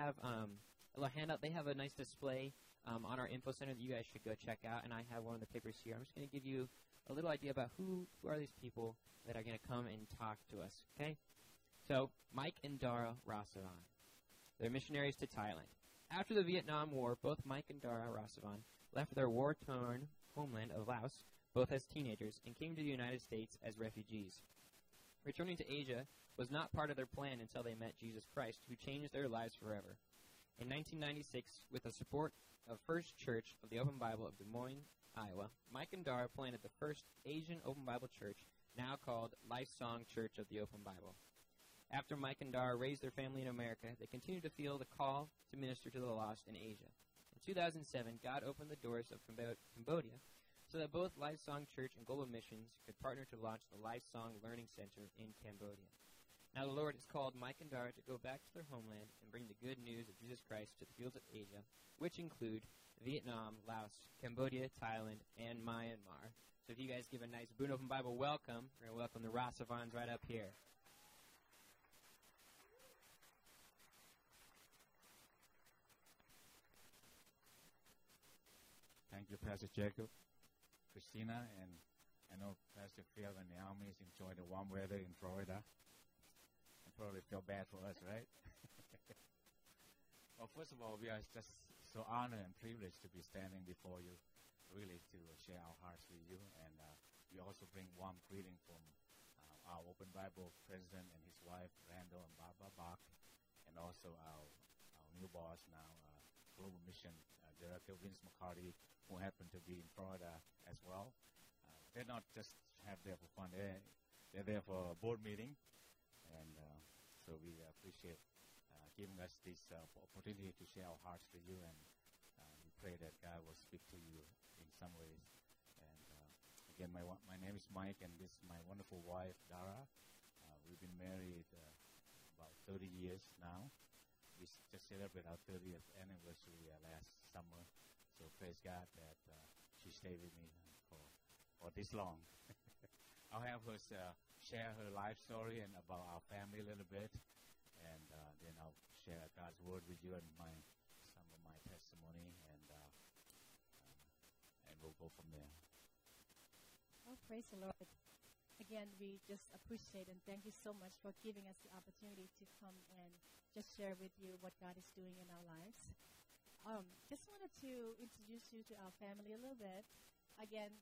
have um, a little handout. They have a nice display um, on our info center that you guys should go check out. And I have one of the papers here. I'm just going to give you a little idea about who who are these people that are going to come and talk to us. Okay, so Mike and Dara Rasavanh, they're missionaries to Thailand. After the Vietnam War, both Mike and Dara Rasavanh left their war-torn homeland of Laos, both as teenagers, and came to the United States as refugees. Returning to Asia was not part of their plan until they met Jesus Christ, who changed their lives forever. In 1996, with the support of First Church of the Open Bible of Des Moines, Iowa, Mike and Dara planted the first Asian Open Bible Church, now called Lifesong Church of the Open Bible. After Mike and Dara raised their family in America, they continued to feel the call to minister to the lost in Asia. In 2007, God opened the doors of Cambodia so that both Lifesong Church and Global Missions could partner to launch the Lifesong Learning Center in Cambodia. Now the Lord has called Mike and Dara to go back to their homeland and bring the good news of Jesus Christ to the fields of Asia, which include Vietnam, Laos, Cambodia, Thailand, and Myanmar. So if you guys give a nice Boone Open Bible welcome, we're going to welcome the Rasavanhs right up here. Thank you, Pastor Jacob, Christina, and I know Pastor Phil and Naomi is enjoying the warm weather in Florida. Probably feel bad for us, right? well, first of all, we are just so honored and privileged to be standing before you, really to share our hearts with you. And uh, we also bring warm greeting from uh, our Open Bible president and his wife, Randall and Barbara Bach, and also our, our new boss now, uh, Global Mission uh, Director Vince McCarty, who happened to be in Florida as well. Uh, they're not just have there for fun; they're they're there for a board meeting, so we appreciate uh, giving us this uh, opportunity to share our hearts with you, and uh, we pray that God will speak to you in some ways. And again, my my name is Mike, and this is my wonderful wife Dara. we've been married about 30 years now. We just celebrated our 30th anniversary last summer so praise God that uh, she stayed with me for, for this long. I'll have her uh, share her life story and about our family a little bit, and uh, then I'll share God's word with you and my some of my testimony, and uh, uh, and we'll go from there. Oh, praise the Lord! Again, we just appreciate and thank you so much for giving us the opportunity to come and just share with you what God is doing in our lives. Um, just wanted to introduce you to our family a little bit. Again,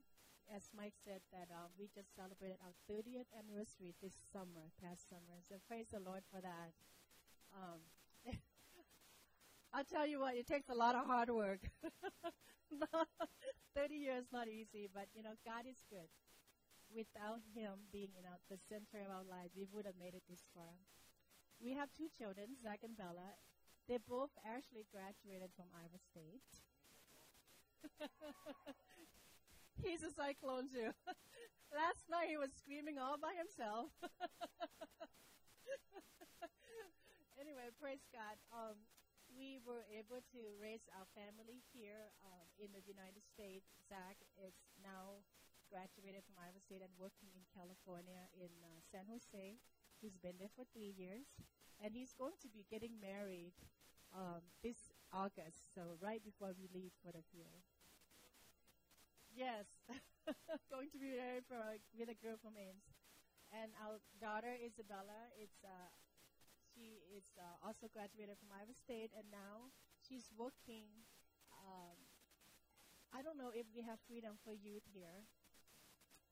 as Mike said, that uh, we just celebrated our 30th anniversary this summer, past summer. So praise the Lord for that. Um, I'll tell you what, it takes a lot of hard work. 30 years not easy, but you know, God is good. Without Him being in the center of our lives, we would have made it this far. We have two children, Zach and Bella, they both actually graduated from Iowa State. He's a cyclone too. Last night he was screaming all by himself. anyway, praise God. Um, we were able to raise our family here um, in the United States. Zach is now graduated from Iowa State and working in California in uh, San Jose. He's been there for three years, and he's going to be getting married um, this August, so right before we leave for the field. Yes, going to be married for a, with a girl from Ames, and our daughter Isabella. It's uh, she is uh, also graduated from Iowa State, and now she's working. Um, I don't know if we have freedom for youth here,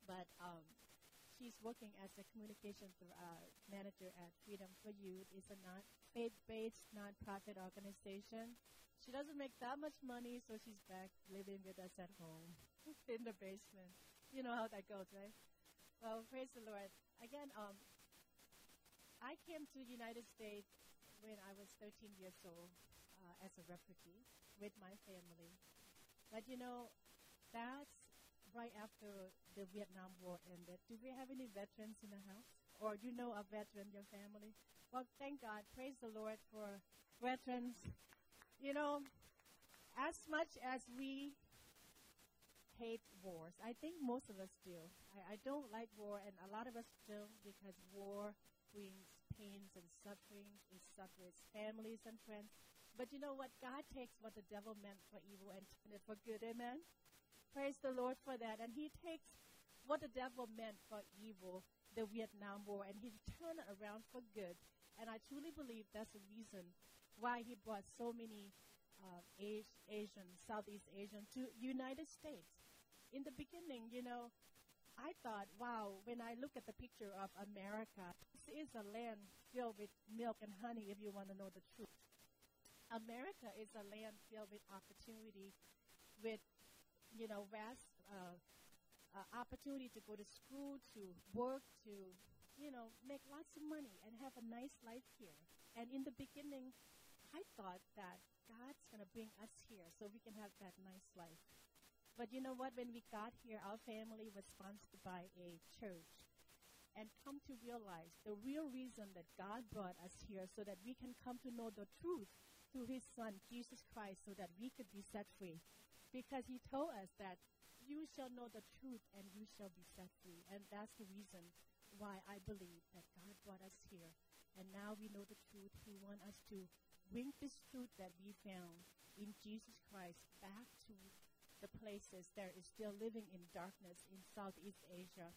but um, she's working as a communication uh, manager at Freedom for Youth. It's a non faith-based nonprofit organization. She doesn't make that much money, so she's back living with us at home in the basement. You know how that goes, right? Well, praise the Lord. Again, um, I came to the United States when I was 13 years old uh, as a refugee with my family. But you know, that's right after the Vietnam War ended. Do we have any veterans in the house? Or you know a veteran, in your family? Well, thank God. Praise the Lord for veterans. You know, as much as we hate wars, I think most of us do. I, I don't like war, and a lot of us don't because war brings pains and suffering. It separates families and friends. But you know what? God takes what the devil meant for evil and turn it for good. Amen. Praise the Lord for that. And He takes what the devil meant for evil, the Vietnam War, and He turned it around for good. And I truly believe that's the reason why He brought so many uh, Asian, Southeast Asian to United States. In the beginning, you know, I thought, wow, when I look at the picture of America, this is a land filled with milk and honey if you want to know the truth. America is a land filled with opportunity, with, you know, vast uh, uh, opportunity to go to school, to work, to, you know, make lots of money and have a nice life here. And in the beginning, I thought that God's going to bring us here so we can have that nice life. But you know what? When we got here, our family was sponsored by a church. And come to realize the real reason that God brought us here so that we can come to know the truth through his son, Jesus Christ, so that we could be set free. Because he told us that you shall know the truth and you shall be set free. And that's the reason why I believe that God brought us here. And now we know the truth. He wants us to bring this truth that we found in Jesus Christ back to the places that is still living in darkness in Southeast Asia,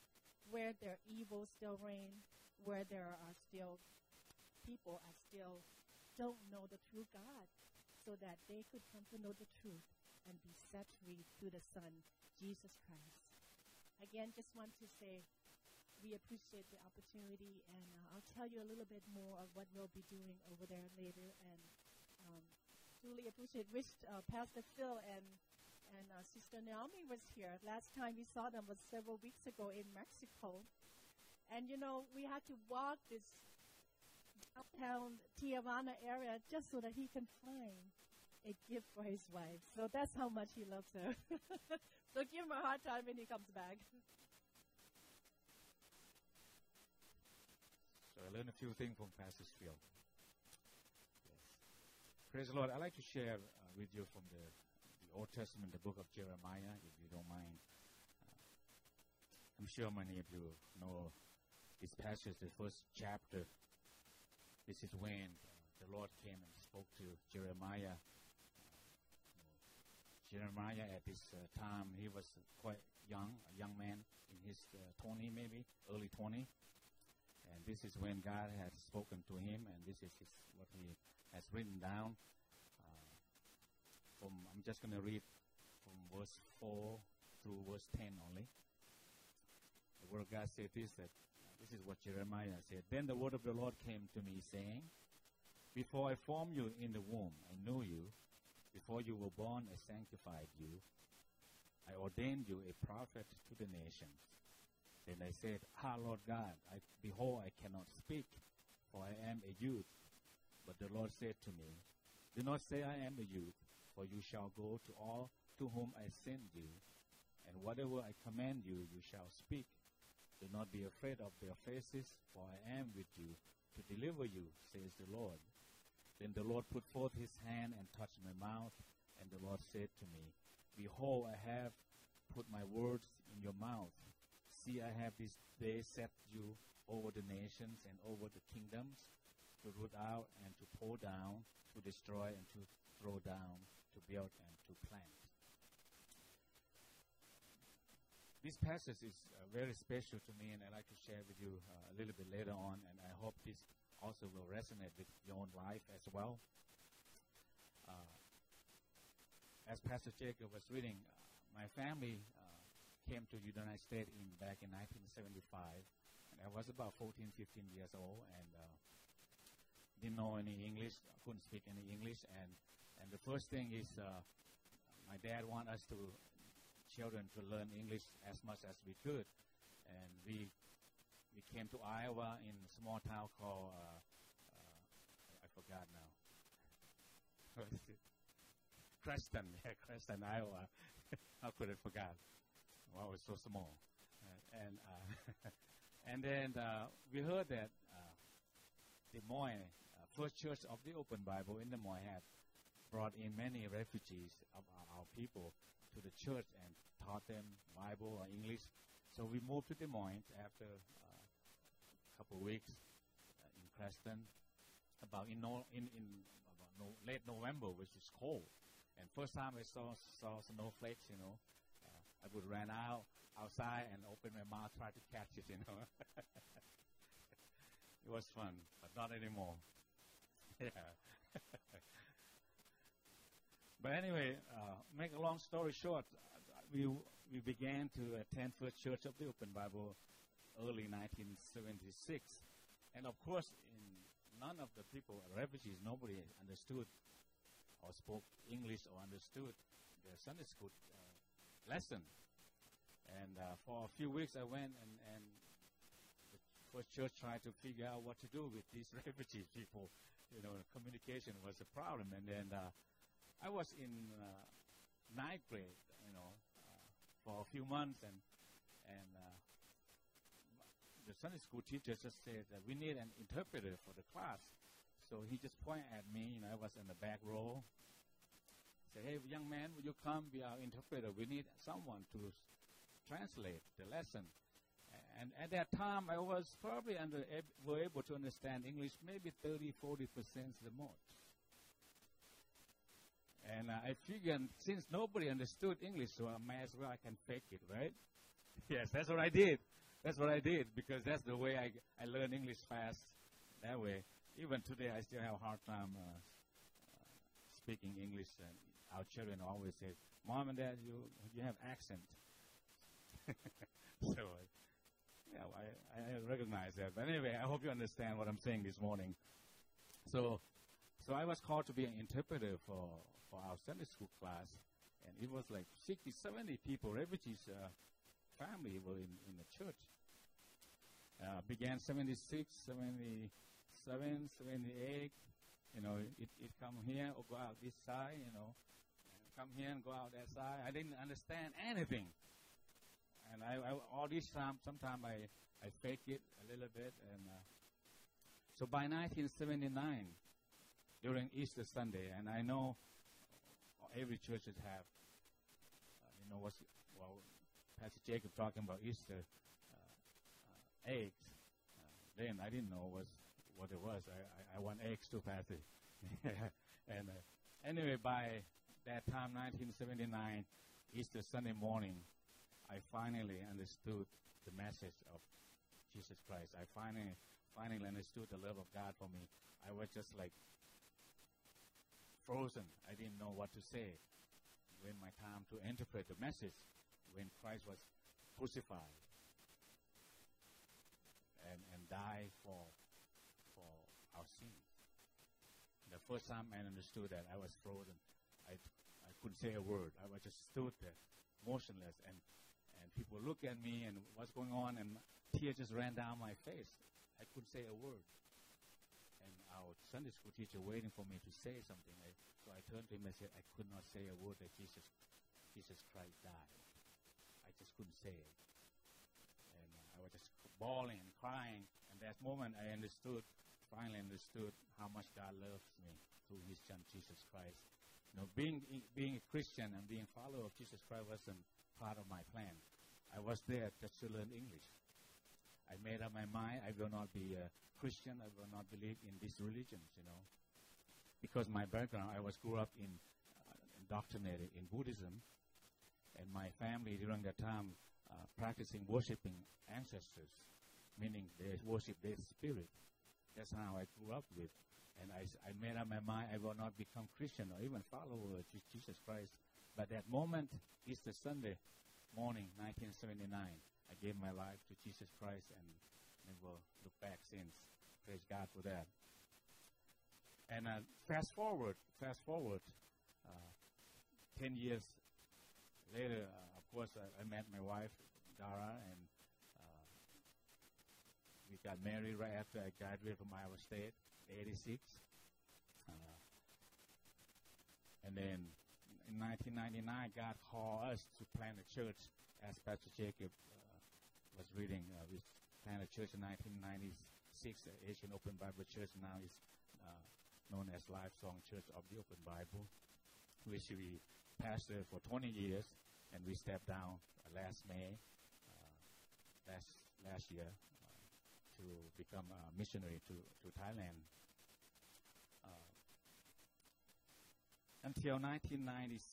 where their evil still reign, where there are still people are still don't know the true God, so that they could come to know the truth and be set free through the Son, Jesus Christ. Again, just want to say we appreciate the opportunity, and uh, I'll tell you a little bit more of what we'll be doing over there later. And um, truly appreciate, wish uh, Pastor Phil and and uh, Sister Naomi was here. Last time we saw them was several weeks ago in Mexico. And you know, we had to walk this downtown Tijuana area just so that he can find a gift for his wife. So that's how much he loves her. so give him a hard time when he comes back. So I learned a few things from Pastor Phil. Yes. Praise the Lord. I'd like to share uh, with you from the Old Testament, the book of Jeremiah, if you don't mind. Uh, I'm sure many of you know this passage, the first chapter. This is when uh, the Lord came and spoke to Jeremiah. Jeremiah at this uh, time, he was quite young, a young man in his 20 uh, maybe, early 20. And this is when God had spoken to him, and this is his, what he has written down from, I'm just going to read from verse 4 through verse 10 only. The word of God said this, that this is what Jeremiah said. Then the word of the Lord came to me saying, Before I formed you in the womb, I knew you. Before you were born, I sanctified you. I ordained you a prophet to the nations. Then I said, Ah, Lord God, I, behold, I cannot speak, for I am a youth. But the Lord said to me, Do not say I am a youth, for you shall go to all to whom I send you, and whatever I command you, you shall speak. Do not be afraid of their faces, for I am with you to deliver you, says the Lord. Then the Lord put forth his hand and touched my mouth, and the Lord said to me, Behold, I have put my words in your mouth. See, I have this day set you over the nations and over the kingdoms, to root out and to pull down, to destroy and to throw down to build and to plant. This passage is uh, very special to me, and I'd like to share with you uh, a little bit later on, and I hope this also will resonate with your own life as well. Uh, as Pastor Jacob was reading, uh, my family uh, came to the United States in back in 1975, and I was about 14, 15 years old, and uh, didn't know any English, couldn't speak any English, and and the first thing is, uh, my dad want us to children to learn English as much as we could, and we we came to Iowa in a small town called uh, uh, I forgot now. Creston, yeah, Creston, Iowa. How could I forget? Well, it was so small, uh, and uh, and then uh, we heard that uh, Des Moines, First Church of the Open Bible in Des Moines had brought in many refugees of our, people to the church and taught them Bible or English. So we moved to Des Moines after uh, a couple of weeks uh, in Creston. About in, in, in about no, late November, which is cold. And first time I saw saw snowflakes, you know, uh, I would run out outside and open my mouth, try to catch it, you know. it was fun, but not anymore. yeah. but anyway, uh, make a long story short, we we began to attend First Church of the Open Bible early 1976, and of course, none of the people, refugees, nobody understood or spoke English or understood the Sunday school uh, lesson. And uh, for a few weeks, I went and, and the first church tried to figure out what to do with these refugee people. You know, communication was a problem. And then uh, I was in uh, ninth grade, you know, uh, for a few months, and and uh, the Sunday school teacher just said that we need an interpreter for the class. So he just pointed at me, and I was in the back row. Say, hey, young man, will you come be our interpreter? We need someone to translate the lesson. And at that time, I was probably under, were able to understand English maybe 30, 40 percent the most. And uh, I figured since nobody understood English, so I may as well I can fake it, right? yes, that's what I did. That's what I did because that's the way I, I learn English fast. That way, even today, I still have a hard time uh, uh, speaking English. And our children always say, "Mom and Dad, you you have accent." so, uh, yeah, I, I recognize that. But anyway, I hope you understand what I'm saying this morning. So, so I was called to be an interpreter for for our Sunday school class, and it was like 60, 70 people, refugees. Uh, family were in, in the church. Uh, began 76, 77, 78. You know, it, it come here or go out this side, you know, come here and go out that side. I didn't understand anything. And I, I all this time, sometimes I, I fake it a little bit. And uh, so by 1979, during Easter Sunday, and I know every church should have, uh, you know, what's, well, Pastor Jacob talking about Easter uh, uh, eggs. Uh, then I didn't know was what it was. I, I, I want eggs too, Pastor. and uh, anyway, by that time, 1979, Easter Sunday morning, I finally understood the message of Jesus Christ. I finally, finally understood the love of God for me. I was just like frozen. I didn't know what to say. When my time to interpret the message, when Christ was crucified and, and died for, for our sins. The first time I understood that, I was frozen. I, I couldn't say a word. I was just stood there, motionless, and, and people look at me and what's going on, and tears just ran down my face. I couldn't say a word. Sunday school teacher waiting for me to say something. I, so I turned to him and said, I could not say a word that Jesus, Jesus Christ died I just couldn't say it. And I was just bawling and crying. And that moment I understood, finally understood how much God loves me through his son Jesus Christ. You know, being, being a Christian and being a follower of Jesus Christ wasn't part of my plan. I was there just to learn English. I made up my mind I will not be a Christian. I will not believe in these religions, you know. Because my background, I was grew up in uh, indoctrinated in Buddhism, and my family during that time uh, practicing worshiping ancestors, meaning they worship their spirit. That's how I grew up with. And I, I made up my mind I will not become Christian or even follow Jesus Christ. But that moment, Easter Sunday morning, 1979, I gave my life to Jesus Christ and never look back since. Praise God for that. And uh, fast forward, fast forward, uh, 10 years later, uh, of course, I, I, met my wife, Dara, and uh, we got married right after I graduated from Iowa State, 86. Uh, and then in 1999, God called us to plant a church, as Pastor Jacob uh, was reading. Uh, we planted a church in 1996, Asian Open Bible Church. Now is uh, known as Life Song Church of the Open Bible, which we pastor for 20 years, and we stepped down last May, uh, last last year, uh, to become a missionary to to Thailand. Uh, until 1997,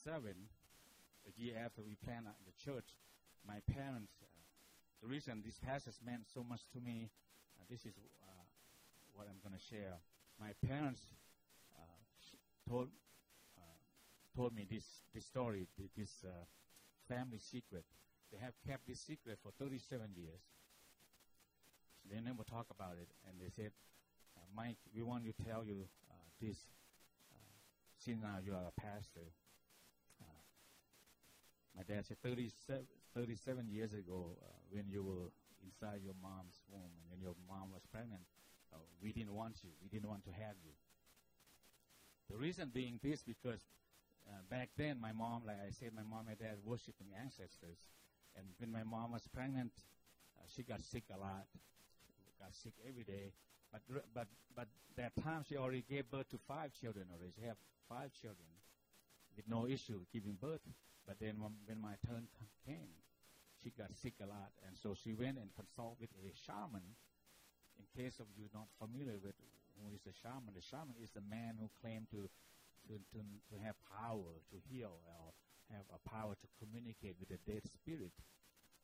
the year after we planted the church, my parents, uh, the reason this passage meant so much to me, uh, this is uh, what I'm going to share. My parents uh, told uh, told me this this story, this uh, family secret. They have kept this secret for 37 years. They never talk about it, and they said, "Mike, we want to tell you this. Since now you are a pastor." My dad said 37, 37 years ago, uh, when you were inside your mom's womb and when your mom was pregnant, uh, we didn't want you. We didn't want to have you. The reason being this because uh, back then my mom, like I said, my mom and dad worshiping ancestors, and when my mom was pregnant, uh, she got sick a lot, got sick every day. But but but that time she already gave birth to five children already. She had five children with no issue giving birth. But then when my turn came, she got sick a lot, and so she went and consulted with a shaman. In case of you not familiar with who is a shaman, the shaman is the man who claimed to to, to, to have power to heal or have a power to communicate with the dead spirit.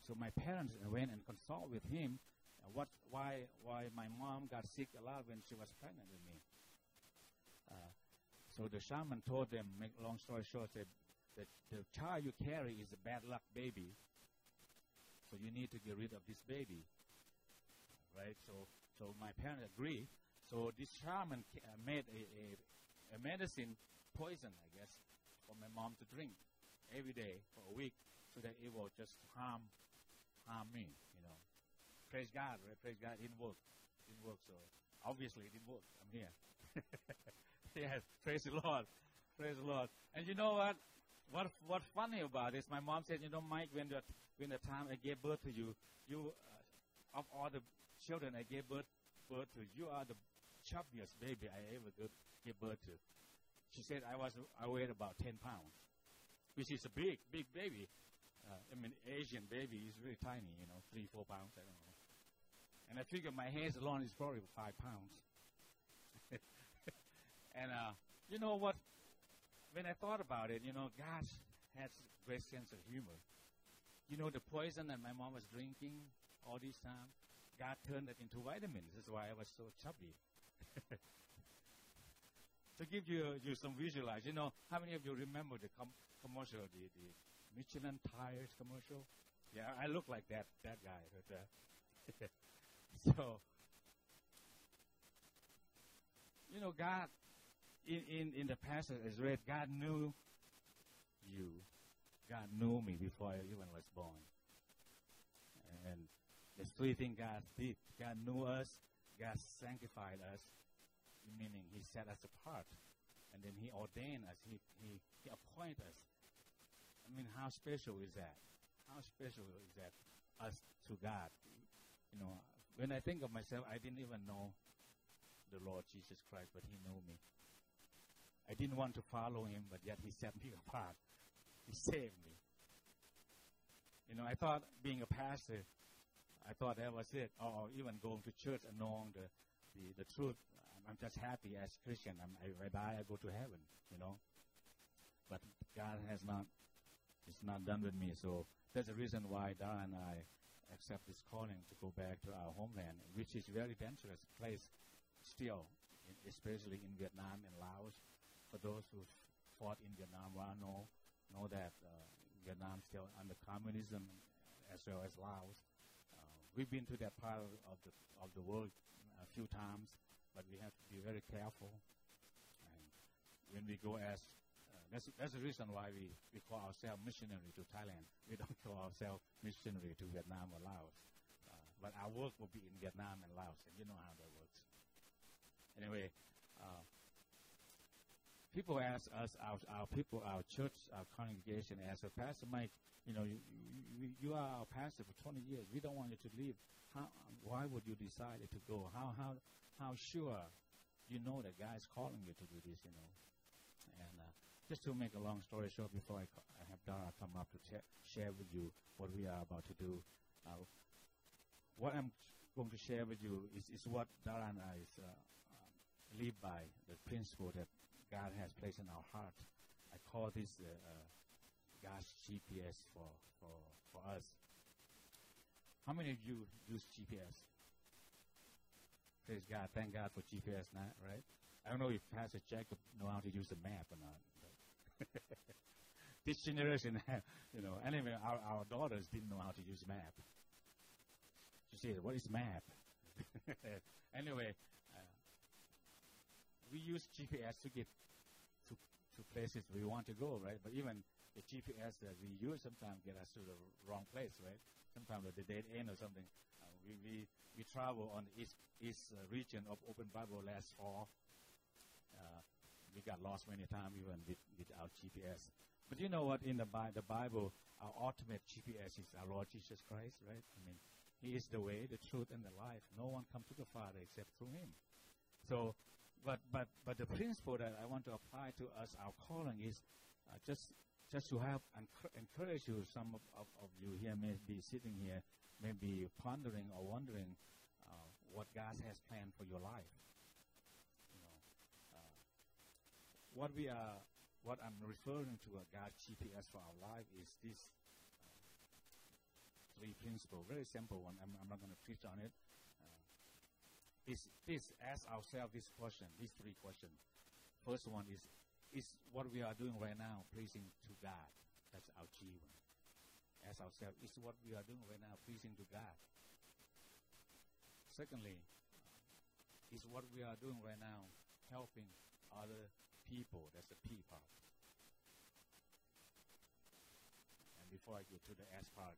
So my parents went and consulted with him uh, what why why my mom got sick a lot when she was pregnant with me. Uh, so the shaman told them, make long story short, that that the child you carry is a bad luck baby. So you need to get rid of this baby, right? So so my parents agree. So this shaman uh, made a, a a medicine poison, I guess, for my mom to drink every day for a week, so that it will just harm harm me, you know. Praise God, right? Praise God, it didn't work. It didn't work, so obviously it didn't work. I'm here. yes, praise the Lord. Praise the Lord. And you know what? What what's funny about this? My mom said, you know, Mike, when the when the time I gave birth to you, you uh, of all the children I gave birth birth to, you are the chubbiest baby I ever gave birth to. She said I was I weighed about ten pounds, which is a big big baby. Uh, I mean, Asian baby is really tiny, you know, three four pounds. I don't know. And I figure my hands alone is probably five pounds. and uh, you know what? When I thought about it, you know, God has great sense of humor. You know, the poison that my mom was drinking all this time, God turned it into vitamins. That's why I was so chubby. to give you you some visualize, you know, how many of you remember the com- commercial, the, the Michelin tires commercial? Yeah, I look like that that guy. Uh, so, you know, God in, in in the passage is read, God knew you. God knew me before I even was born. And the three things God did. God knew us. God sanctified us, meaning He set us apart. And then He ordained us. He, he, he appointed us. I mean, how special is that? How special is that? Us to God. You know, when I think of myself, I didn't even know the Lord Jesus Christ, but He knew me. I didn't want to follow Him, but yet He set me apart. Saved me. You know, I thought being a pastor, I thought that was it, or even going to church and knowing the, the, the truth. I'm- just happy as a Christian. I'm, I, I die, I go to heaven, you know. But God has not, it's not done with me. So that's the reason why Dara and I accept this calling to go back to our homeland, which is a very dangerous place still, especially in Vietnam and Laos. For those who fought in Vietnam, well, know know that uh, Vietnam still under communism as well as Laos. Uh, we've been to that part of, the of the world a few times, but we have to be very careful. And when we go as uh, that's that's the reason why we, we call ourselves missionary to Thailand. We don't call ourselves missionary to Vietnam or Laos. Uh, but our work will be in Vietnam and Laos, and you know how that works. Anyway, uh, people ask us, our, our people, our church, our congregation ask us, Pastor Mike, you know, you, you, you are our pastor for 20 years. We don't want you to leave. How, why would you decide to go? How, how, how sure you know that is calling you to do this, you know? And uh, just to make a long story short, before I, I have Dara come up to cha- share with you what we are about to do, uh, what I'm going to share with you is, is what Dara and I is, uh, uh, live by, the principle that God has placed in our heart. I call this uh, uh, God's GPS for, for, for us. How many of you use GPS? Praise God. Thank God for GPS now, right? I don't know if Pastor Jacob know how to use a map or not. this generation, you know, anyway, our, our daughters didn't know how to use map. She said, what is map? anyway, we use GPS to get to, to places we want to go, right? But even the GPS that we use sometimes get us to the wrong place, right? Sometimes at the dead end or something. Uh, we, we, we travel on the east, east uh, region of Open Bible last fall. Uh, we got lost many times even with, without GPS. But you know what? In the, Bi- the Bible, our ultimate GPS is our Lord Jesus Christ, right? I mean, He is the way, the truth, and the life. No one comes to the Father except through Him. So, but but but the principle that I want to apply to us, our calling is uh, just just to help enc- encourage you. Some of, of, of, you here may be sitting here, may be pondering or wondering uh, what God has planned for your life. You know, uh, what we are, what I'm referring to a God's GPS for our life is this uh, three principle. Very simple one. I'm, I'm not going to preach on it. Is this ask ourselves this question, these three questions. First one is is what we are doing right now pleasing to God? That's our G1. Ask ourselves, is what we are doing right now pleasing to God? Secondly, is what we are doing right now helping other people? That's the P part. And before I get to the S part,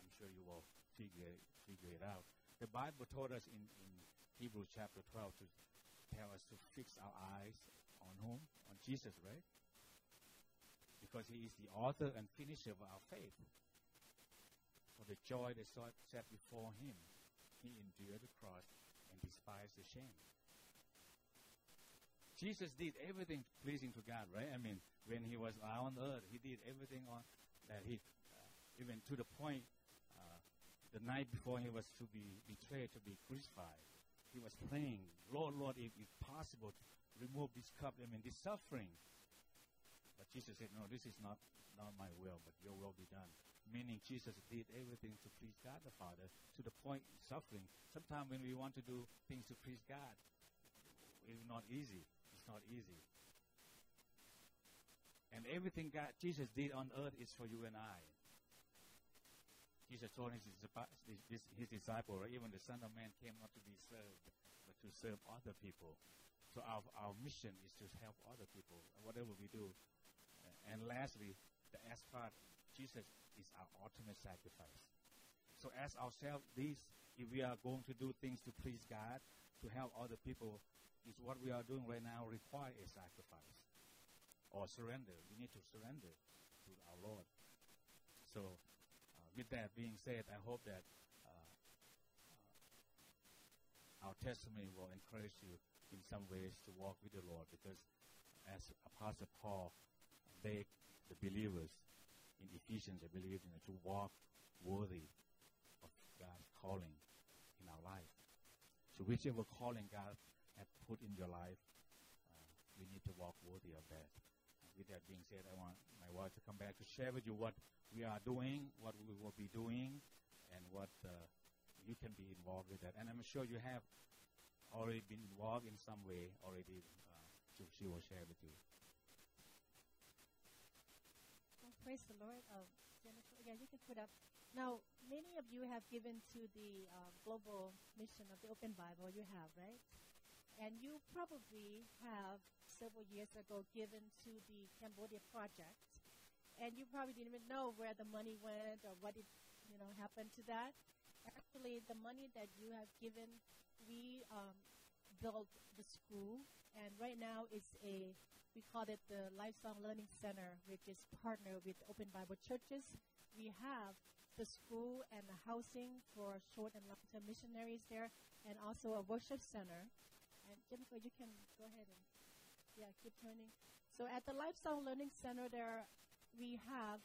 I'm sure you will figure figure it out. The Bible told us in, in Hebrews chapter 12 to tell us to fix our eyes on whom? On Jesus, right? Because he is the author and finisher of our faith. For the joy that set before him, he endured the cross and despised the shame. Jesus did everything pleasing to God, right? I mean, when he was on earth, he did everything on that he, uh, even to the point, uh, the night before he was to be betrayed, to be crucified, he was praying, Lord, Lord, if, if possible, remove this cup, I mean, this suffering. But Jesus said, no, this is not, not my will, but your will be done. Meaning Jesus did everything to please God the Father to the point suffering. Sometimes when we want to do things to please God, it's not easy. It's not easy. And everything God, Jesus did on earth is for you and I. Jesus told his, his, his disciple, right, even the Son of Man came not to be served, but to serve other people. So our, our mission is to help other people, whatever we do. And lastly, the S part, Jesus is our ultimate sacrifice. So ask ourselves this, if we are going to do things to please God, to help other people, is what we are doing right now require a sacrifice or surrender. We need to surrender to our Lord. So with that being said, I hope that uh, uh, our testimony will encourage you in some ways to walk with the Lord because as Apostle Paul begged the believers in Ephesians, I believe, you know, to walk worthy of God's calling in our life. So whichever calling God has put in your life, uh, we need to walk worthy of that. With that being said, I want my wife to come back to share with you what we are doing, what we will be doing, and what uh, you can be involved with that. And I'm sure you have already been involved in some way already, uh, she, will share with you. Well, praise the Lord. Uh, Jennifer, yeah, you can put up. Now, many of you have given to the uh, global mission of the Open Bible. You have, right? And you probably have several years ago given to the Cambodia project, and you probably didn't even know where the money went or what it, you know, happened to that. Actually, the money that you have given we um, built the school, and right now it's a we call it the Lifesong Learning Center, which is partnered with Open Bible Churches. We have the school and the housing for short and long-term missionaries there, and also a worship center. And Jennifer, you can go ahead and yeah, keep turning. So at the Lifesong Learning Center, there we have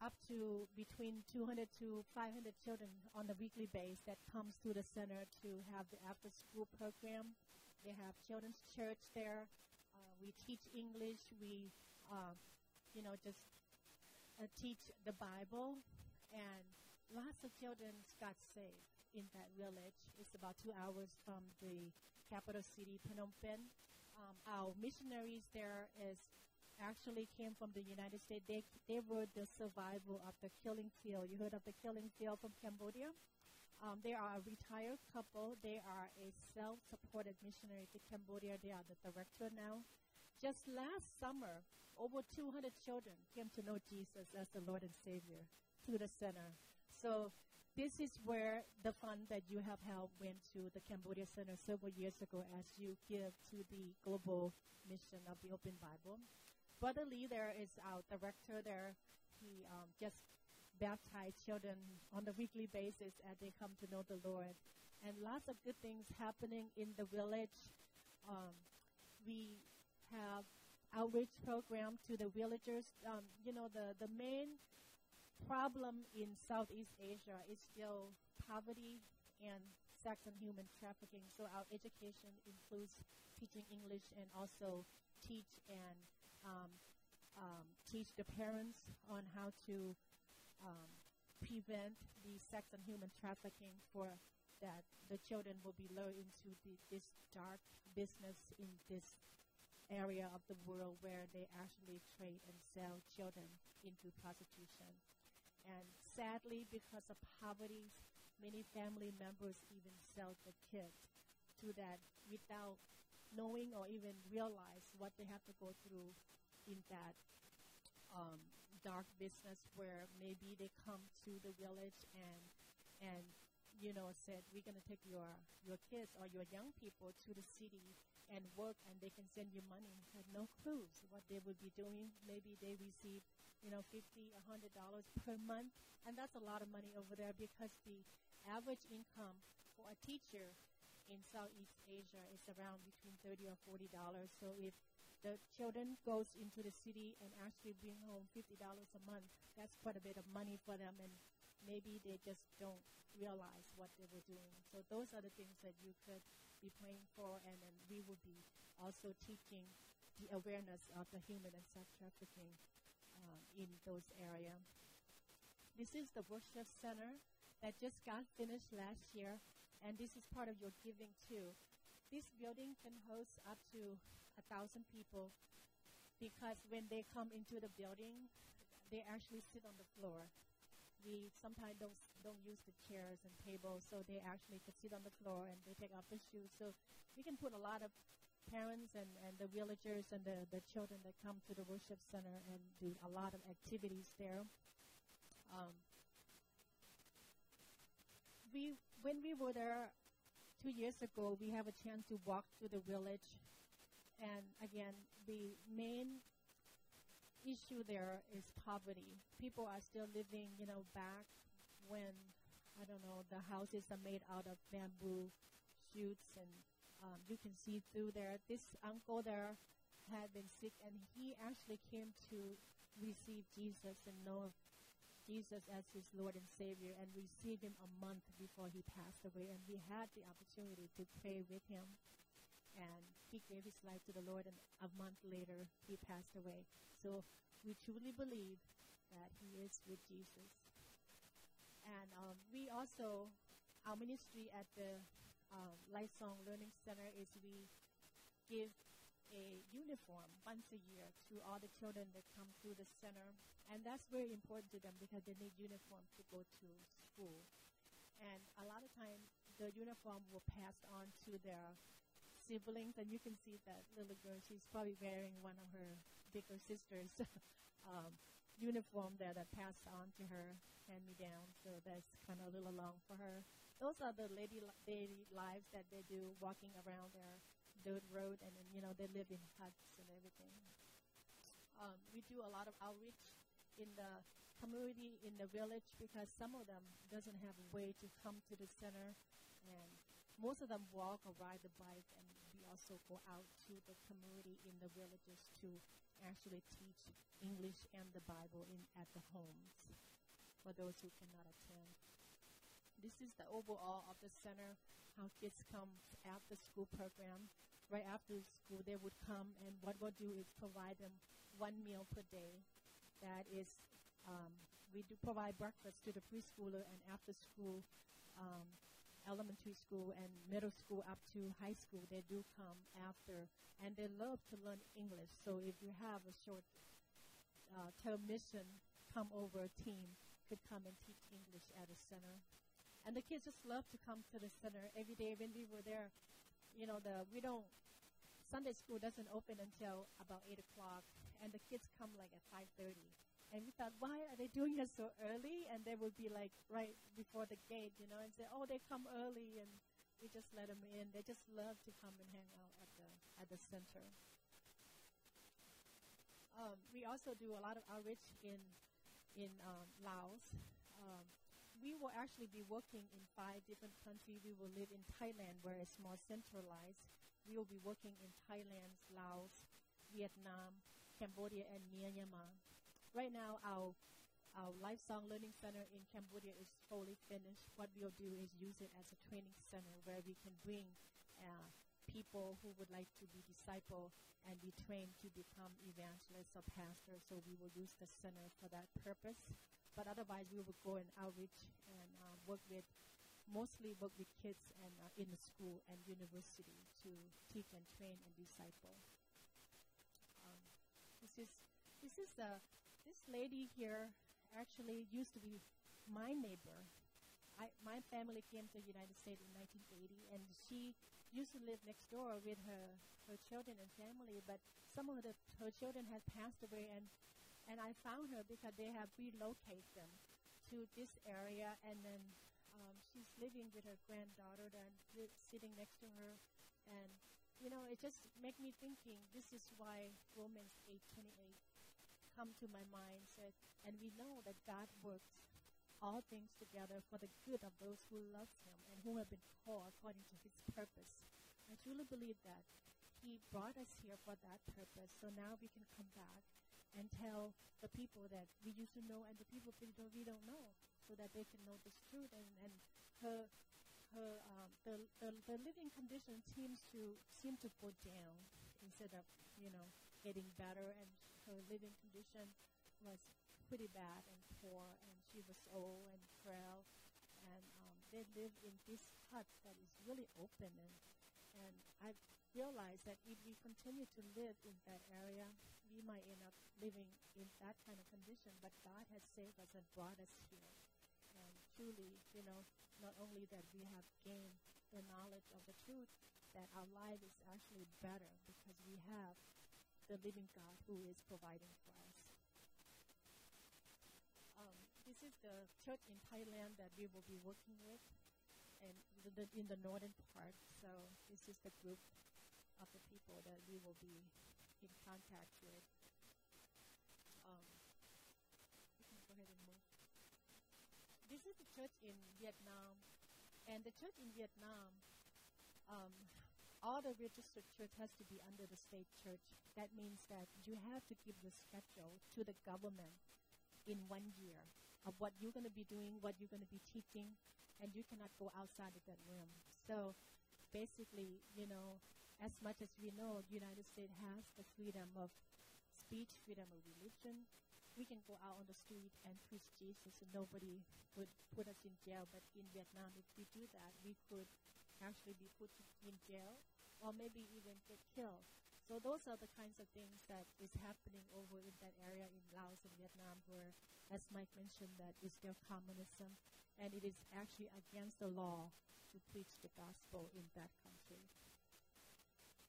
up to between 200 to 500 children on a weekly base that comes to the center to have the after school program. They have children's church there. Uh, we teach English. We um, you know, just uh, teach the Bible, and lots of children got saved in that village. It's about two hours from the capital city, Phnom Penh. Um, our missionaries there is actually came from the United States. They they were the survival of the killing field. You heard of the killing field from Cambodia? Um, they are a retired couple. They are a self-supported missionary to Cambodia. They are the director now. Just last summer, over 200 children came to know Jesus as the Lord and Savior through the center. So this is where the fund that you have helped went to the Cambodia Center several years ago as you give to the global mission of the Open Bible. Brother Lee there is our director there. He um, just baptized children on a weekly basis as they come to know the Lord. And lots of good things happening in the village. Um, we have outreach program to the villagers. Um, you know, the, the main problem in Southeast Asia is still poverty and sex and human trafficking. So our education includes teaching English and also teach and um, um, teach the parents on how to um, prevent the sex and human trafficking for that the children will be lured into the, this dark business in this area of the world where they actually trade and sell children into prostitution. And sadly, because of poverty, many family members even sell the kids to that without knowing or even realize what they have to go through in that um, dark business where maybe they come to the village and and you know said we're going to take your your kids or your young people to the city and work and they can send you money. Had no clues what they would be doing. Maybe they receive you know 50 a hundred dollars per month and that's a lot of money over there because the average income for a teacher in southeast asia is around between 30 or 40 dollars so if the children goes into the city and actually bring home fifty dollars a month. That's quite a bit of money for them, and maybe they just don't realize what they were doing. So those are the things that you could be praying for, and then we will be also teaching the awareness of the human and sex trafficking um, in those areas. This is the worship center that just got finished last year, and this is part of your giving too. This building can host up to a thousand people because when they come into the building, they actually sit on the floor. We sometimes don't don't use the chairs and tables, so they actually could sit on the floor and they take off their shoes. So we can put a lot of parents and, and the villagers and the, the children that come to the worship center and do a lot of activities there. Um, we when we were there two years ago, we have a chance to walk through the village and again, the main issue there is poverty. People are still living, you know, back when, I don't know, the houses are made out of bamboo shoots and um, you can see through there. This uncle there had been sick and he actually came to receive Jesus and know Jesus as his Lord and Savior and receive him a month before he passed away. And we had the opportunity to pray with him and he gave his life to the Lord, and a month later he passed away. So we truly believe that he is with Jesus. And um, we also, our ministry at the um, Song Learning Center is we give a uniform once a year to all the children that come through the center. And that's very important to them because they need uniform to go to school. And a lot of times the uniform will pass on to their siblings, and you can see that little girl. She's probably wearing one of her bigger sister's um, uniform that passed on to her, hand me down. So that's kind of a little long for her. Those are the lady daily lives that they do, walking around their dirt road, and then you know they live in huts and everything. Um, we do a lot of outreach in the community in the village because some of them doesn't have a way to come to the center and most of them walk or ride the bike, and we also go out to the community in the villages to actually teach English and the Bible in at the homes for those who cannot attend. This is the overall of the center, how kids come after school program. Right after school, they would come, and what we'll do is provide them one meal per day. That is, um, we do provide breakfast to the preschooler and after school, um, elementary school and middle school up to high school. They do come after, and they love to learn English. So if you have a short uh, term mission, come over a team could come and teach English at the center. And the kids just love to come to the center every day when we were there. You know, the we don't Sunday school doesn't open until about eight o'clock, and the kids come like at five thirty. And we thought, why are they doing it so early? And they would be like right before the gate, you know, and say, oh, they come early, and we just let them in. They just love to come and hang out at the at the center. Um, we also do a lot of outreach in in um, Laos. Um, we will actually be working in five different countries. We will live in Thailand, where it's more centralized. We will be working in Thailand, Laos, Vietnam, Cambodia, and Myanmar. Right now, our our Lifesong Learning Center in Cambodia is fully finished. What we'll do is use it as a training center where we can bring uh, people who would like to be disciple and be trained to become evangelists or pastors. So we will use the center for that purpose. But otherwise, we will go and outreach and uh, work with, mostly work with kids and uh, in the school and university to teach and train and disciple. Um, this is this is the this lady here actually used to be my neighbor. I, my family came to the United States in 1980, and she used to live next door with her, her children and family, but some of the, her children had passed away, and, and I found her because they have relocated them to this area, and then um, she's living with her granddaughter and sitting next to her, and you know, it just made me thinking. This is why Romans 8:28 come to my mind said, and we know that God works all things together for the good of those who love him and who have been called according to his purpose. I truly believe that he brought us here for that purpose. So now we can come back and tell the people that we used to know and the people that we don't know so that they can know this truth. And, and her, her, um, the, the, the living condition seems to, seem to go down instead of, you know, getting better. And her living condition was pretty bad and poor, and she was old and frail. And um, they lived in this hut that is really open, and and I realized that if we continue to live in that area, we might end up living in that kind of condition. But God has saved us and brought us here, and truly, you know, not only that we have gained the knowledge of the truth, that our life is actually better because we have the living God who is providing for us. Um, this is the church in Thailand that we will be working with, and the, the, in the northern part. So this is the group of the people that we will be in contact with. Um, go ahead and move. This is the church in Vietnam, and the church in Vietnam um, all the registered church has to be under the state church. That means that you have to give the schedule to the government in one year of what you're going to be doing, what you're going to be teaching, and you cannot go outside of that realm. So basically, you know, as much as we know, the United States has the freedom of speech, freedom of religion, we can go out on the street and preach Jesus and nobody would put us in jail. But in Vietnam, if we do that, we could actually be put in jail or maybe even get killed. So those are the kinds of things that is happening over in that area in Laos and Vietnam where, as Mike mentioned, that is their communism, and it is actually against the law to preach the gospel in that.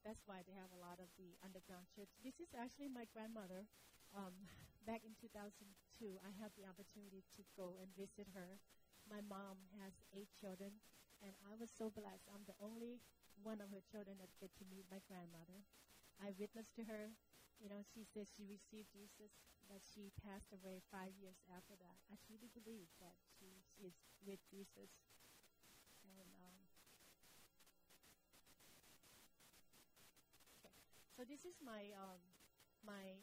That's why they have a lot of the underground church. This is actually my grandmother. Um, back in 2002, I had the opportunity to go and visit her. My mom has eight children, and I was so blessed. I'm the only one of her children that get to meet my grandmother. I witnessed to her. You know, she said she received Jesus, but she passed away five years after that. I truly believe that she, she is with Jesus. And um, okay. So this is my um, my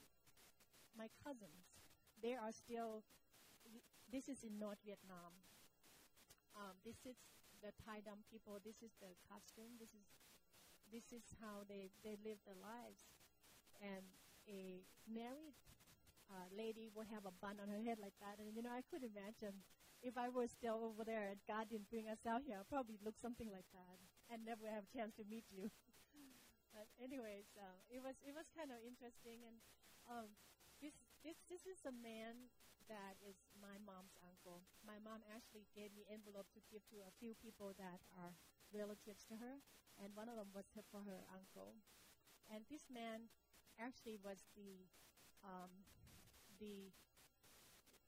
my cousins. They are still. This is in North Vietnam. Um, this is the Thai Dam people, this is the costume, this is this is how they, they live their lives. And a married uh, lady would have a bun on her head like that. And, you know, I could imagine if I was still over there and God didn't bring us out here, I'd probably look something like that and never have a chance to meet you. Anyways, uh, it was it was kind of interesting, and um, this this this is a man that is my mom's uncle. My mom actually gave me envelope to give to a few people that are relatives to her, and one of them was for her uncle. And this man actually was the um, the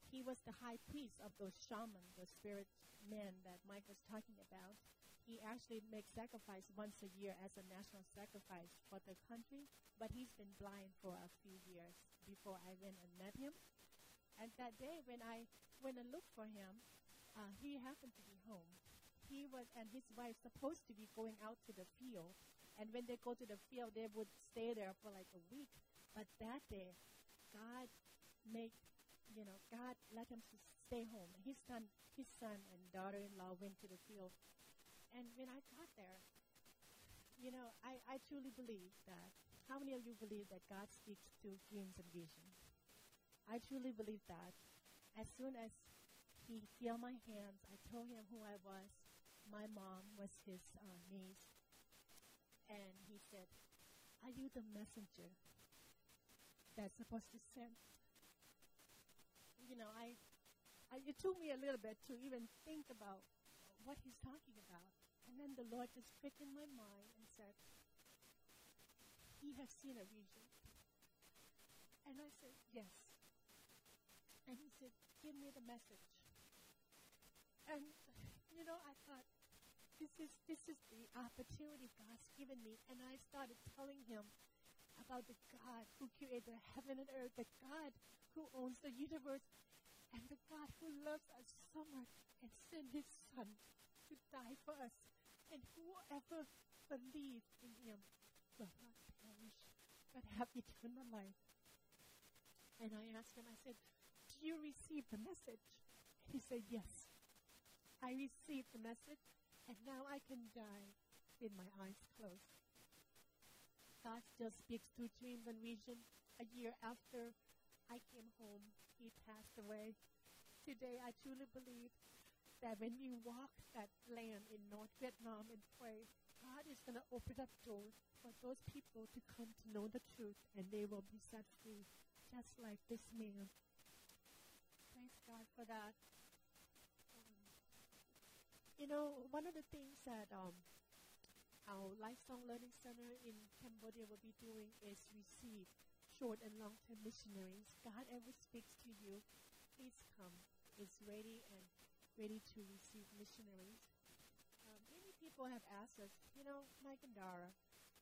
he was the high priest of those shaman, the spirit men that Mike was talking about. He actually makes sacrifice once a year as a national sacrifice for the country, but he's been blind for a few years before I went and met him. And that day when I went and looked for him, uh, he happened to be home. He was and his wife supposed to be going out to the field, and when they go to the field, they would stay there for like a week. But that day, God made you know, God let him stay home. His son, his son and daughter-in-law went to the field. And when I got there, you know, I, I truly believe that. How many of you believe that God speaks through dreams and visions? I truly believe that. As soon as he felt my hands, I told him who I was. My mom was his uh, niece. And he said, Are you the messenger that's supposed to send you know, I, I, it took me a little bit to even think about what he's talking about. And then the Lord just in my mind and said, He has seen a vision. And I said, Yes. And he said, Give me the message. And, you know, I thought, this is, this is the opportunity God's given me. And I started telling him about the God who created heaven and earth, the God who owns the universe, and the God who loves us so much and sent his Son to die for us. And whoever believes in him will not perish, but have eternal life. And I asked him, I said, Do you receive the message? And he said, Yes. I received the message, and now I can die with my eyes closed. God still speaks through dreams and vision. A year after I came home, he passed away. Today, I truly believe that when we walk that land in North Vietnam and pray, God is going to open up doors for those people to come to know the truth and they will be set free, just like this man. Praise God for that. Um, you know, one of the things that um, our Lifesong Learning Center in Cambodia will be doing is receive short and long term missionaries. God ever speaks to you, please come. It's ready and ready to receive missionaries. Uh, many people have asked us, you know, Mike and Dara,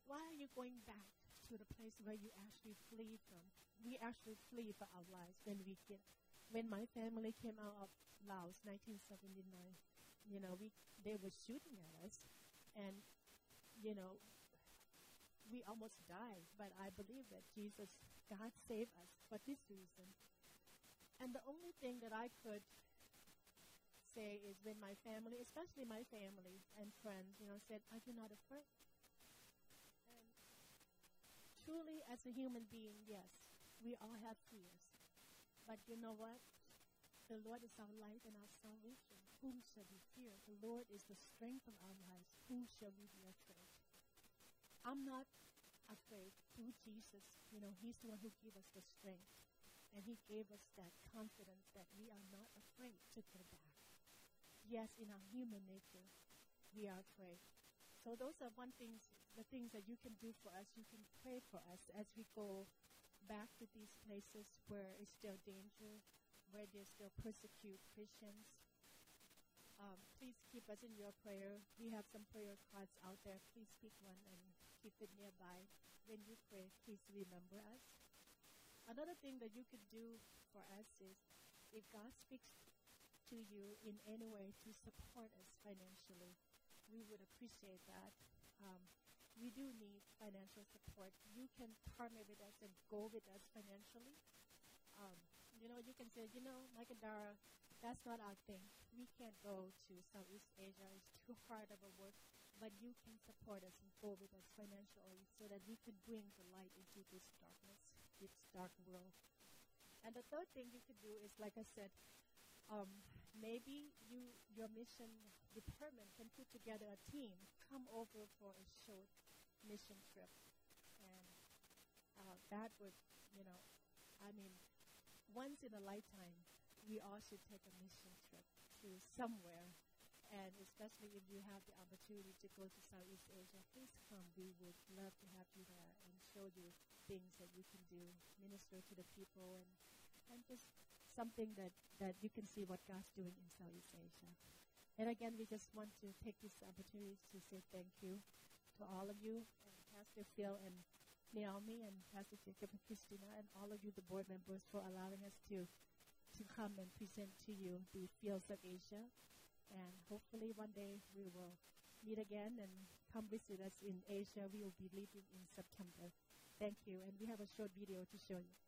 why are you going back to the place where you actually flee from? We actually flee for our lives when we get, when my family came out of Laos, 1979. You know, we they were shooting at us, and you know, we almost died, but I believe that Jesus, God saved us for this reason. And the only thing that I could say is when my family, especially my family and friends, you know, said, Are you not afraid? And truly, as a human being, yes, we all have fears. But you know what? The Lord is our light and our salvation. Whom shall we fear? The Lord is the strength of our lives. Whom shall we be afraid? I'm not afraid through Jesus. You know, He's the one who gave us the strength. And He gave us that confidence that we are not afraid to go back. Yes, in our human nature, we are afraid. So those are one things, the things that you can do for us. You can pray for us as we go back to these places where it's still danger, where they still persecute Christians. Um, please keep us in your prayer. We have some prayer cards out there. Please pick one and keep it nearby. When you pray, please remember us. Another thing that you could do for us is if God speaks to you in any way to support us financially, we would appreciate that. Um, we do need financial support. You can partner with us and go with us financially. Um, you know, you can say, you know, Mike and Dara, that's not our thing. We can't go to Southeast Asia. It's too hard of a work but you can support us and go with us financially so that we can bring the light into this darkness this dark world. And the third thing you could do is, like I said, um, maybe you your mission department can put together a team, come over for a short mission trip, and uh, that would, you know, I mean, once in a lifetime, we all should take a mission trip to somewhere. And especially if you have the opportunity to go to Southeast Asia, please come. We would love to have you there and show you things that you can do, minister to the people, and and just something that, that you can see what God's doing in Southeast Asia. And again, we just want to take this opportunity to say thank you to all of you, and Pastor Phil and Naomi and Pastor Jacob and Christina and all of you, the board members, for allowing us to to come and present to you the fields of Asia. And hopefully one day we will meet again and come visit us in Asia. We will be leaving in September. Thank you. And we have a short video to show you.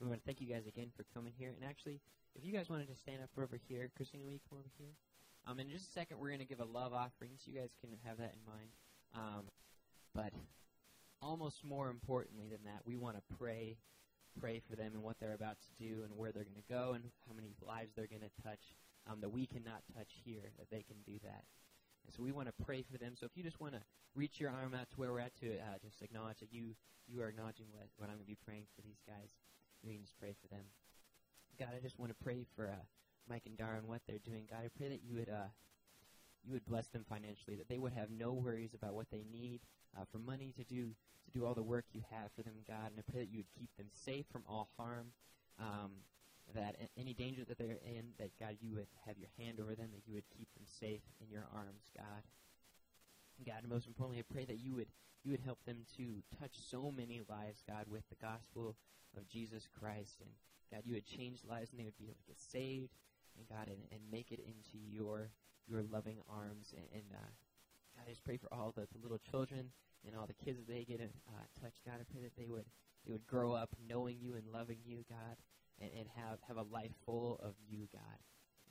We want to thank you guys again for coming here. And actually, if you guys wanted to stand up over here, Christina, will you come over here? Um, in just a second, we're going to give a love offering, so you guys can have that in mind. Um, but almost more importantly than that, we want to pray, pray for them and what they're about to do and where they're going to go and how many lives they're going to touch um, that we cannot touch here, that they can do that. And so we want to pray for them. So if you just want to reach your arm out to where we're at to uh, just acknowledge that you you are acknowledging what, what I'm going to be praying for these guys. We can just pray for them. God, I just want to pray for uh, Mike and Dara and what they're doing. God, I pray that you would uh, you would bless them financially, that they would have no worries about what they need uh, for money to do to do all the work you have for them, God. And I pray that you would keep them safe from all harm. Um, that any danger that they're in, that God, you would have your hand over them, that you would keep them safe in your arms, God. God, and most importantly, I pray that you would you would help them to touch so many lives, God, with the gospel of Jesus Christ, and God, you would change lives, and they would be able to get saved, and God, and, and make it into your your loving arms, and, and uh, God, I just pray for all the, the little children and all the kids that they get uh, touch, God. I pray that they would they would grow up knowing you and loving you, God, and, and have have a life full of you, God.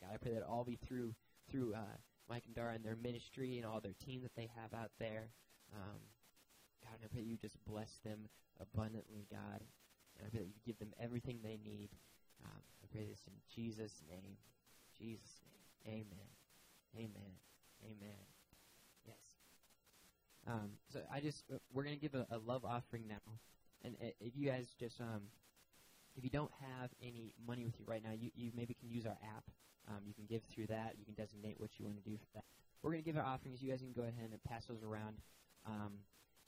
God, I pray that all be through through uh, Mike and Dara and their ministry and all their team that they have out there. Um, God, I pray you just bless them abundantly, God. And I pray that you give them everything they need. Um, I pray this in Jesus' name. Jesus' name. Amen. Amen. Amen. Yes. Um, so I just uh, we're gonna give a, a love offering now, and uh, if you guys just um, if you don't have any money with you right now, you, you maybe can use our app. Um, you can give through that. You can designate what you want to do for that. We're going to give our offerings. You guys can go ahead and pass those around um,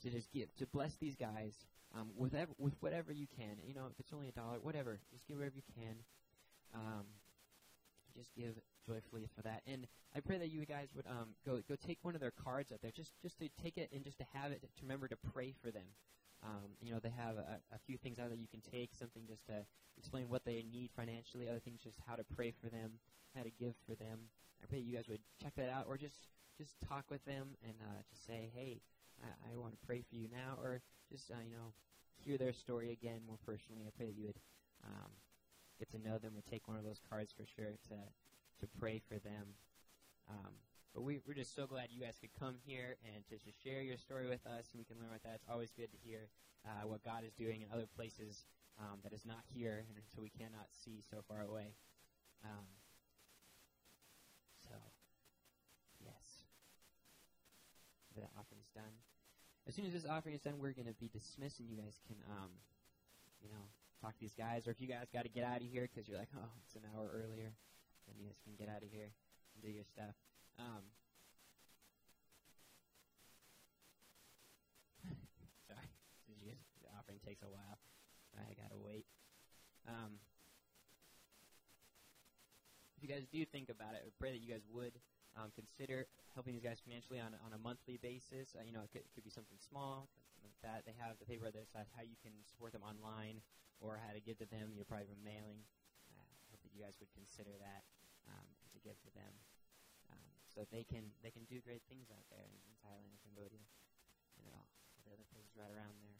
to just give to bless these guys um, with ev- with whatever you can. You know, if it's only a dollar, whatever, just give whatever you can. Um, just give joyfully for that. And I pray that you guys would um, go go take one of their cards out there, just just to take it and just to have it to remember to pray for them. Um, you know, they have a, a few things out that you can take, something just to explain what they need financially, other things just how to pray for them, how to give for them. I pray you guys would check that out, or just just talk with them and uh, just say, hey, I, I want to pray for you now, or just uh, you know hear their story again more personally. I pray that you would um, get to know them or take one of those cards for sure to to pray for them. Um, but we, we're just so glad you guys could come here and to just share your story with us, and we can learn about that. It's always good to hear uh, what God is doing in other places um, that is not here, and so we cannot see so far away. Um, so, yes, that is done. As soon as this offering is done, we're going to be dismissed, and you guys can, um, you know, talk to these guys. Or if you guys got to get out of here because you're like, oh, it's an hour earlier, then you guys can get out of here and do your stuff. Um, sorry, the offering takes a while. I gotta wait. Um, if you guys do think about it, I pray that you guys would um, consider helping these guys financially on, on a monthly basis. Uh, you know, it could, it could be something small like that. They have the paper that says how you can support them online or how to give to them. You're probably mailing. Uh, I hope that you guys would consider that um, to give to them, um, so they can they can do great things out there in, in Thailand and Cambodia and all the other places right around there.